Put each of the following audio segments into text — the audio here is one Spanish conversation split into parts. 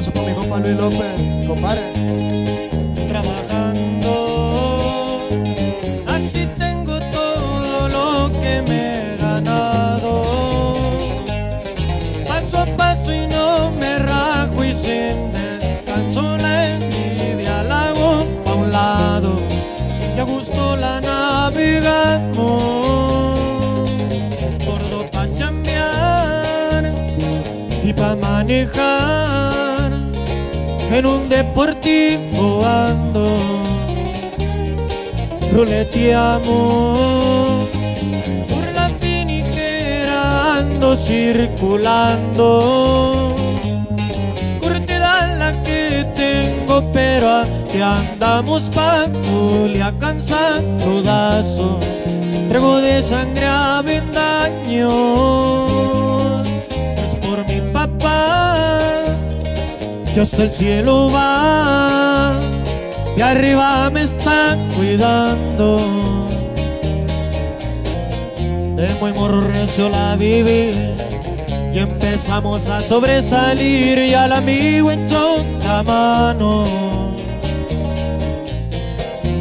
Luis López, compadre. trabajando. Así tengo todo lo que me he ganado. Paso a paso y no me rajo y sin descanso la envidia la hago pa' un lado. Y a gusto la navegamos. Gordo pa' chambear y pa' manejar en un deportivo ando ruleteamos por la finiquera ando circulando. Curtida la que tengo pero aquí andamos pa' Culiacán rodazo traigo de sangre a vendaño que hasta el cielo va y arriba me está cuidando. De muy morro recio la viví y empezamos a sobresalir y al amigo echó la mano.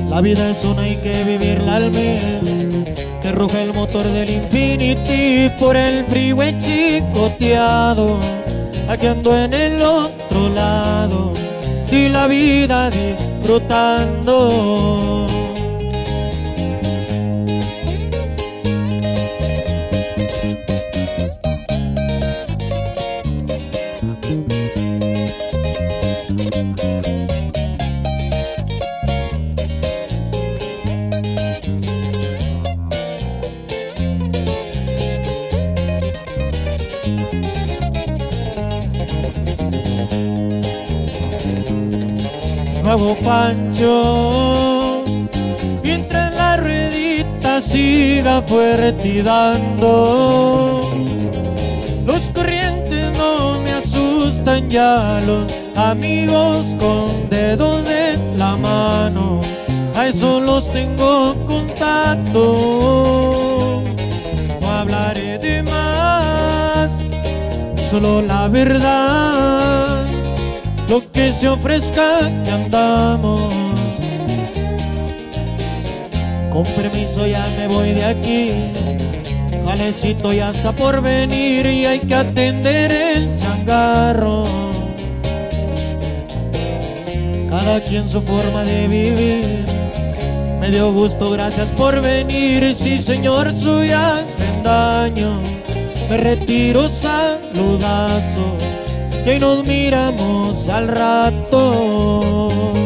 La vida es una, hay que vivirla al mil. Que ruge el motor del Infinity por el freeway chicoteado. Aquí ando en el otro lado y la vida disfrutando. Nuevo Pancho. Mientras la ruedita siga fuerte dando los corrientes no me asustan ya los amigos con dedos de la mano a eso los tengo contacto no hablaré de más solo la verdad lo que se ofrezca que andamos. Con permiso ya me voy de aquí, jalecito ya está por venir y hay que atender el changarro. Cada quien su forma de vivir, me dio gusto, gracias por venir, sí señor, soy daño, me retiro saludazo y nos miramos al rato.